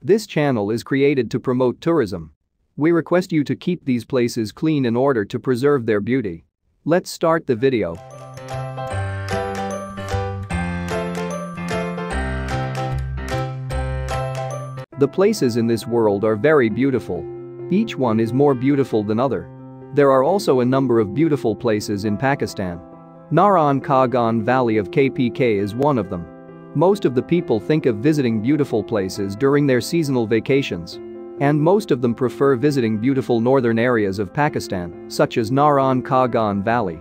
This channel is created to promote tourism. We request you to keep these places clean in order to preserve their beauty. Let's start the video. The places in this world are very beautiful. Each one is more beautiful than other. There are also a number of beautiful places in Pakistan. Naran Kaghan Valley of KPK is one of them. Most of the people think of visiting beautiful places during their seasonal vacations. And most of them prefer visiting beautiful northern areas of Pakistan, such as Naran Kaghan Valley.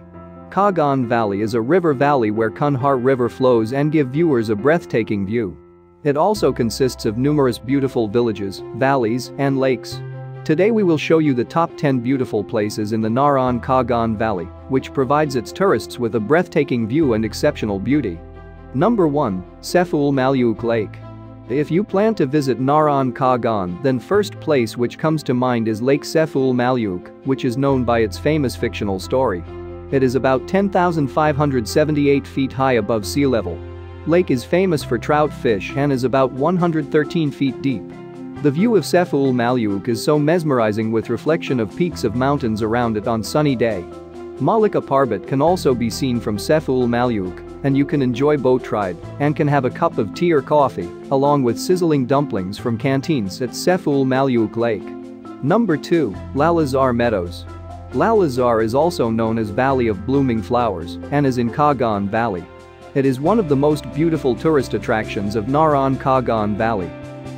Kaghan Valley is a river valley where Kunhar River flows and give viewers a breathtaking view. It also consists of numerous beautiful villages, valleys, and lakes. Today we will show you the top 10 beautiful places in the Naran Kaghan Valley, which provides its tourists with a breathtaking view and exceptional beauty. Number 1. Saif ul Malook Lake. If you plan to visit Naran Kaghan, then first place which comes to mind is Lake Saif ul Malook, which is known by its famous fictional story. It is about 10,578 feet high above sea level. Lake is famous for trout fish and is about 113 feet deep. The view of Saif ul Malook is so mesmerizing with reflection of peaks of mountains around it on sunny day. Malika Parbat can also be seen from Saif ul Malook, and you can enjoy boat ride and can have a cup of tea or coffee, along with sizzling dumplings from canteens at Saif ul Malook Lake. Number 2. Lalazar Meadows. Lalazar is also known as Valley of Blooming Flowers and is in Kaghan Valley. It is one of the most beautiful tourist attractions of Naran Kaghan Valley.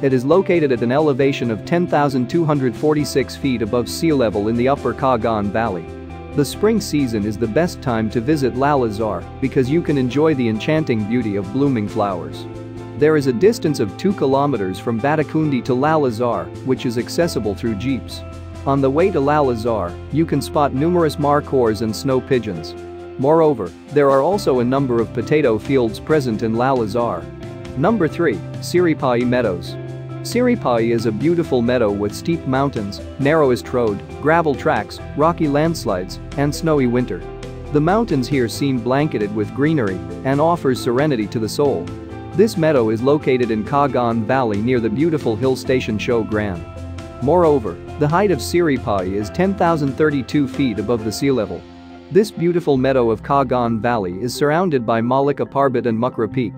It is located at an elevation of 10,246 feet above sea level in the upper Kaghan Valley. The spring season is the best time to visit Lalazar because you can enjoy the enchanting beauty of blooming flowers. There is a distance of 2 kilometers from Batakundi to Lalazar, which is accessible through jeeps. On the way to Lalazar, you can spot numerous markhors and snow pigeons. Moreover, there are also a number of potato fields present in Lalazar. Number 3. Siri Paye Meadows. Siri Paye is a beautiful meadow with steep mountains, narrowest road, gravel tracks, rocky landslides, and snowy winter. The mountains here seem blanketed with greenery and offers serenity to the soul. This meadow is located in Kaghan Valley near the beautiful hill station Shogran. Moreover, the height of Siri Paye is 10,032 feet above the sea level. This beautiful meadow of Kaghan Valley is surrounded by Malika Parbat and Makra Peak.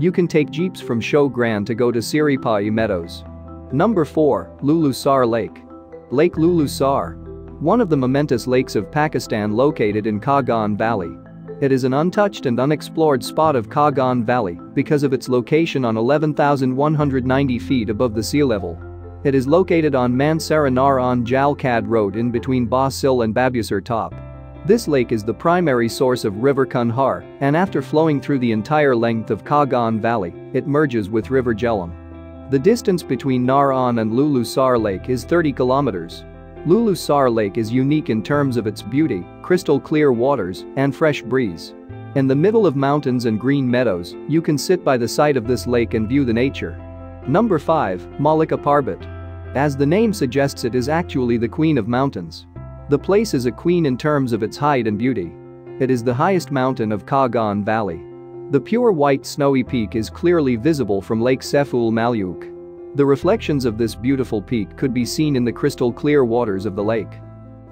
You can take jeeps from Shogran to go to Siri Paye Meadows. Number 4. Lulusar Lake. Lake Lulusar. One of the momentous lakes of Pakistan located in Kaghan Valley. It is an untouched and unexplored spot of Kaghan Valley because of its location on 11,190 feet above the sea level. It is located on Mansehra Naran Jalkhad Road in between Besal and Babusar Top. This lake is the primary source of River Kunhar, and after flowing through the entire length of Kaghan Valley, it merges with River Jhelum. The distance between Naran and Lulusar Lake is 30 kilometers. Lulusar Lake is unique in terms of its beauty, crystal clear waters, and fresh breeze. In the middle of mountains and green meadows, you can sit by the side of this lake and view the nature. Number 5. Malika Parbat. As the name suggests it is actually the queen of mountains. The place is a queen in terms of its height and beauty. It is the highest mountain of Kaghan Valley. The pure white snowy peak is clearly visible from Lake Saif ul Malook. The reflections of this beautiful peak could be seen in the crystal clear waters of the lake.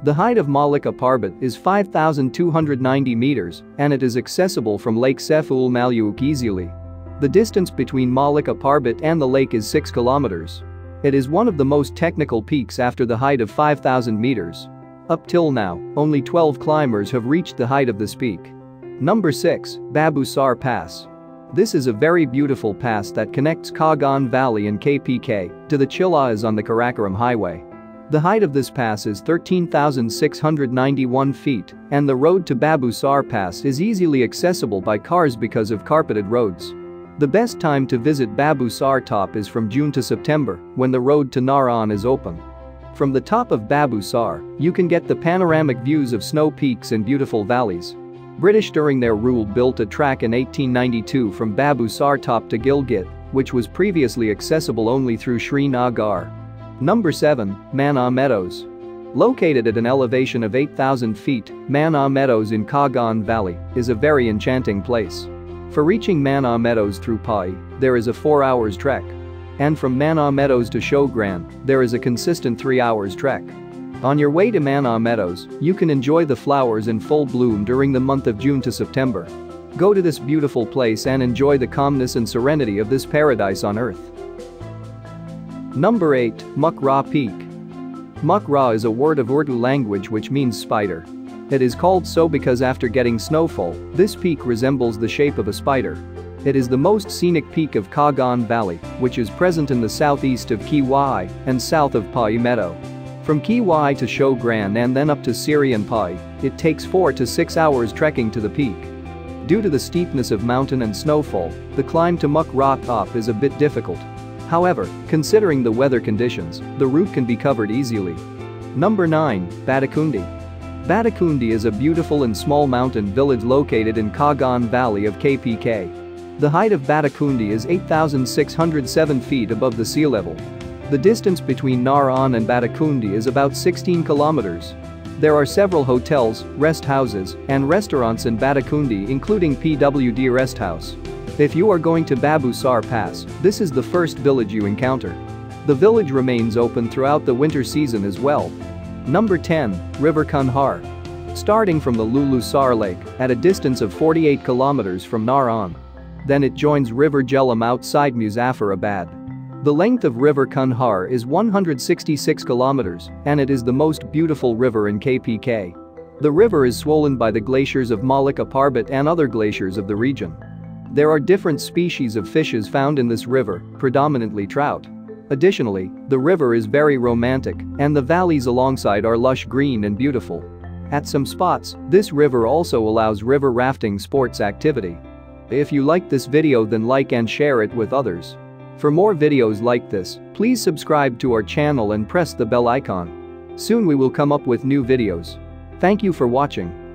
The height of Malika Parbat is 5,290 meters and it is accessible from Lake Saif ul Malook easily. The distance between Malika Parbat and the lake is 6 kilometers. It is one of the most technical peaks after the height of 5,000 meters. Up till now, only 12 climbers have reached the height of this peak. Number 6. Babusar Pass. This is a very beautiful pass that connects Kaghan Valley and KPK to the Chilas on the Karakoram Highway. The height of this pass is 13,691 feet, and the road to Babusar Pass is easily accessible by cars because of carpeted roads. The best time to visit Babusar Top is from June to September, when the road to Naran is open. From the top of Babusar, you can get the panoramic views of snow peaks and beautiful valleys. British during their rule built a track in 1892 from Babu Babusar Top to Gilgit, which was previously accessible only through Srinagar. Number 7. Manna Meadows. Located at an elevation of 8,000 feet, Manna Meadows in Kaghan Valley is a very enchanting place. For reaching Manna Meadows through Paye, there is a 4 hours trek. And from Manna Meadows to Shogran, there is a consistent 3 hours trek. On your way to Manna Meadows, you can enjoy the flowers in full bloom during the month of June to September. Go to this beautiful place and enjoy the calmness and serenity of this paradise on earth. Number 8, Makra Peak. Makra is a word of Urdu language which means spider. It is called so because after getting snowfall, this peak resembles the shape of a spider. It is the most scenic peak of Kaghan Valley, which is present in the southeast of Kiwai and south of Paye Meadow. From Kiwai to Shogran and then up to Sirian Pai, it takes 4 to 6 hours trekking to the peak. Due to the steepness of mountain and snowfall, the climb to Makra Top is a bit difficult. However, considering the weather conditions, the route can be covered easily. Number 9, Batakundi. Batakundi is a beautiful and small mountain village located in Kaghan Valley of KPK. The height of Batakundi is 8,607 feet above the sea level. The distance between Naran and Batakundi is about 16 kilometers. There are several hotels, rest houses, and restaurants in Batakundi including PWD Rest House. If you are going to Babusar Pass, this is the first village you encounter. The village remains open throughout the winter season as well, Number 10, River Kunhar. Starting from the Lulusar Lake at a distance of 48 kilometers from Naran. Then it joins River Jhelum outside Muzaffarabad. The length of River Kunhar is 166 kilometers and it is the most beautiful river in KPK. The river is swollen by the glaciers of Malika Parbat and other glaciers of the region. There are different species of fishes found in this river, predominantly trout. Additionally, the river is very romantic and the valleys alongside are lush green and beautiful. At some spots, this river also allows river rafting sports activity. If you like this video then like and share it with others. For more videos like this, please subscribe to our channel and press the bell icon. Soon we will come up with new videos. Thank you for watching.